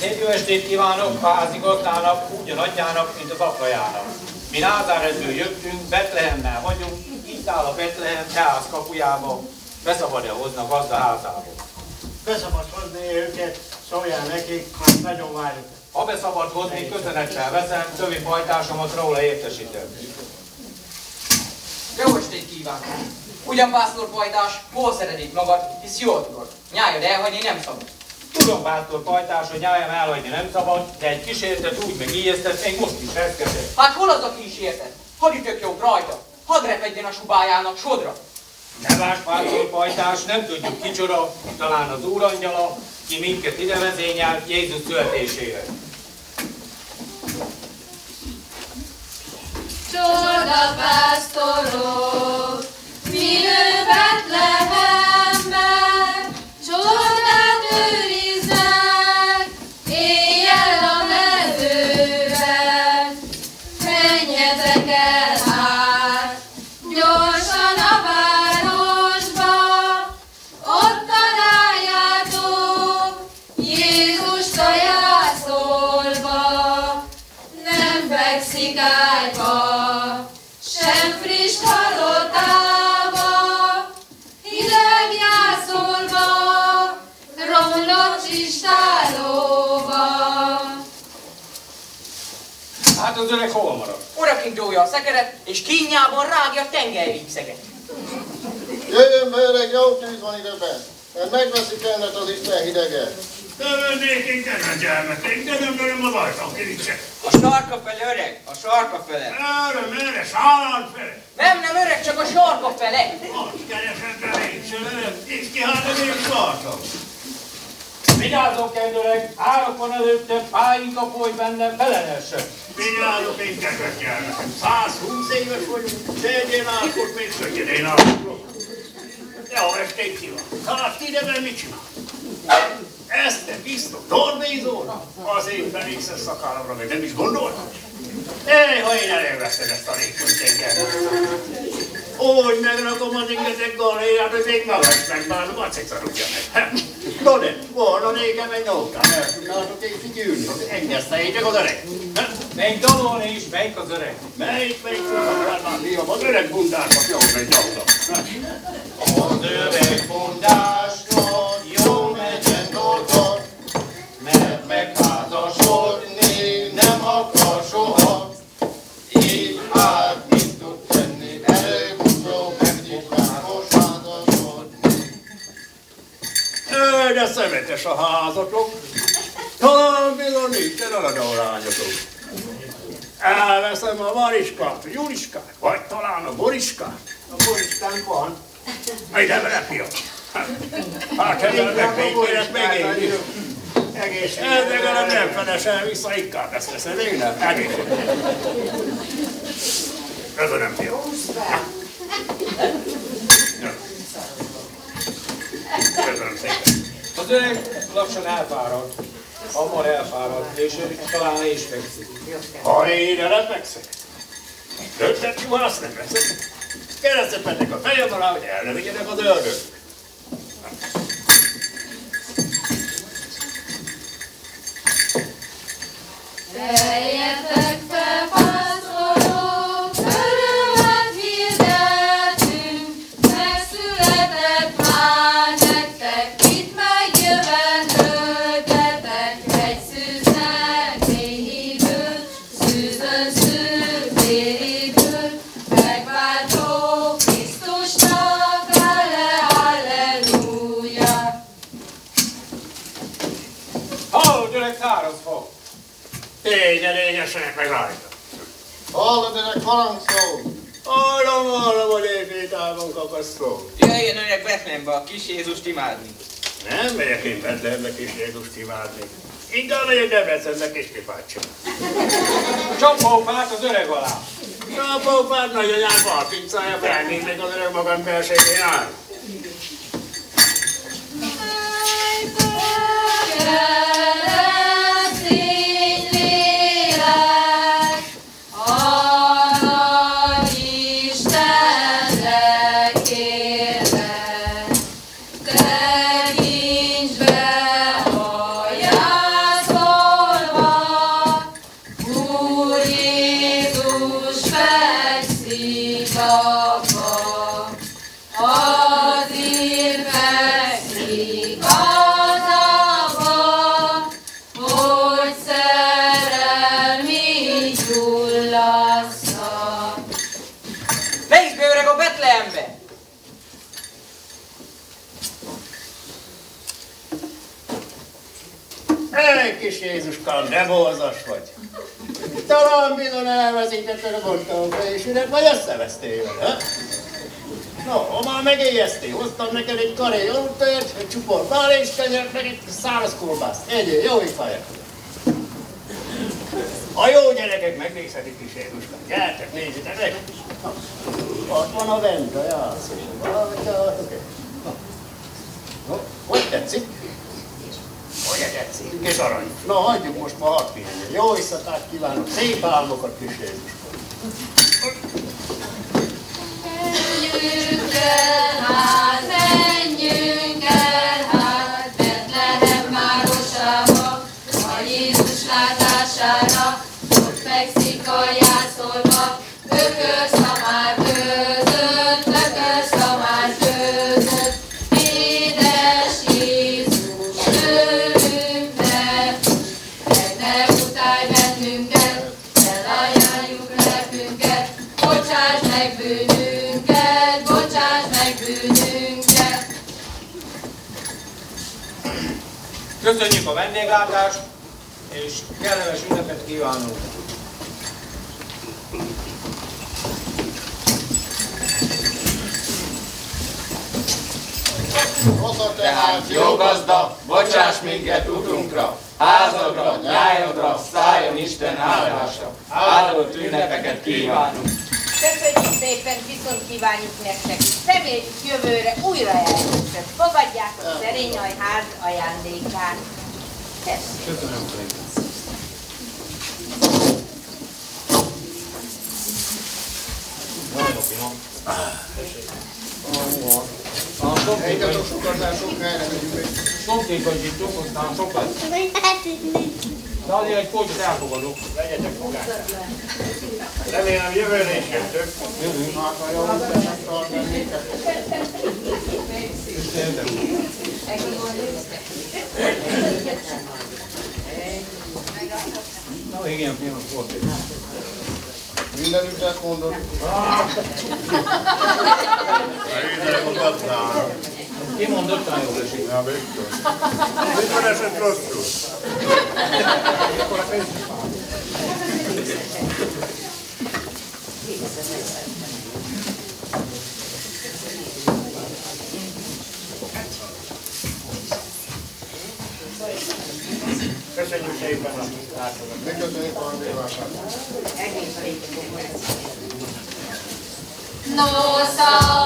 Szép jó estét kívánok házigazdának, úgy a nagyjának, mint az aprajának. Mi Názárezből jöttünk, Betlehemmel vagyunk, itt áll a Betlehem teász kapujába, beszabad-e hozni a gazda házába. Beszabad hozni őket, szóljál nekik, mert nagyon várjuk. Ha beszabad hozni, köszönettel veszem, többi pajtásomat róla értesítem. Jó estét kívánok! Ugyan Pásztor Pajdás, hol szeretik magad, hisz jól tudod. Nyájad elhagyni nem szabad. Tudom, pásztor pajtás, hogy nyájam elhagyni nem szabad, de egy kísértet úgy meg ijesztett, még most is reszkedek. Hát hol az a kísértet? Hadd ütökjön rajta, hadd repedjen a subájának sodra. Ne vás, pásztor pajtás, nem tudjuk kicsoda, talán az úrangyala, ki minket ide vezényelt Jézus születésére. Csoda az öreg hol marad? Orakint dója a szekeret, és kínjában rágja a tengervízszeget. Jöjjön be öreg, jó tűz van ide be, mert megveszik ennek az Isten hideget. Tövöndékénk, nem gyermekénk, de nem verem az ajtón kiricset. A sarka fele öreg, a sarka fele. Erre, merre, szállat fele. Nem, nem öreg, csak a sarka fele. Azt keresem be én sem, és ki hát a én sartam. Vigyázzon kell, öreg, árok van előtte, pályinka foly benne, belenessen. Én, kedves gyermekem, 120 éves vagyok, de egyén árkot még könnyedén árkolok. Jó estét kívánok. Hát ide be mit csinál? Ezt te biztos tornézóra? Az én felixes szakállamra még nem is gondoltam. Ej, ha én elveszem ezt a légkönt tengert. Úgy megrakom az ingetek galléját, hogy még maga is megbánom, a cica rúgja meg. No de, volna nékem egy nókám, el tudnátok egy figyülni, hogy engeszteljétek az öreg. Még dalolni is, melyik az öreg? Melyik, melyik, már mi az öreg bundásnak jó megy gyakran. Az öreg bundásnak szemetes a házatok. Talán bizony nincsen aradórányotok. Elveszem a Mariskát, a Juliskát, vagy talán a Boriskát. A boriskánk van. Ide vele, fiam. Hát ezzel megvégélet megéljük. Egész Ez legalább nem felesel vissza, inkább ezt teszem, én nem. Egész. Köszönöm, fiam. Köszönöm szépen. Az öreg lassan elfárad, hamar elfárad, és ő talán le is fekszik. Ha én elefekszek, rögtön juhász nem veszek. Keresztepednek a fejem alá, hogy el ne vigyenek az ördög. Teljetek száraz fa! Tényleg lényesenek meg rajta. Hallod, öreg harangszó? Hallom, hallom, hogy éjféltában kakasztó. Jöjjön öreg Betlehembe a kis Jézust imádni. Nem megyek én Betlehembe kis Jézust imádni. Inkább megyek Debrecenbe kis kipácsom. Csapófát az öreg alá! A pópád nagyanyám balpincája felnéz meg az öreg magam belségén áll. Kis Jézuskám, de borzas vagy. Talán bizony elveszítetted a bottalfejésület, vagy összevesztél ha? No, ha már megéjeztél, hoztam neked egy karé jótört, egy csupor bál és kenyeret, meg egy száraz kolbászt. Egyél, jó éjfáját! A jó gyerekek megnézhetik kis Jézuskám. Gyertek, nézzétek meg! Ott van a venta, jász. Látjátok-e? No, hogy tetszik? Tetszik? Kis arany. Na, hagyjuk most ma hat pihenjen. Jó éjszakát kívánok, szép álmokat, kis Jézus. Bűnünket. Köszönjük a vendéglátást, és kellemes ünnepet kívánunk! Haza Tehát jó gazda, bocsáss minket utunkra, házadra, nyájadra, szálljon Isten áldása. Áldott ünnepeket kívánunk. Köszönjük szépen, viszont kívánjuk nektek, és reméljük jövőre újra eljöttök. Fogadjátok Szerényaj ház ajándékát. Tessék. Köszönöm szépen! Nagyon finom. A sok még. szomszédosítunk, aztán sokat. Azért egy folytot elfogadok. Vegyetek magát. Remélem jövőre is jöttök. Jövünk. Jó. Na igen, finom volt. Minden ügyet mondod. Ki mondottan jól esik? Mikor esett rosszul? Köszönjük szépen a látogatást. Mi köszönjük a vendéglátát. No szabálytalan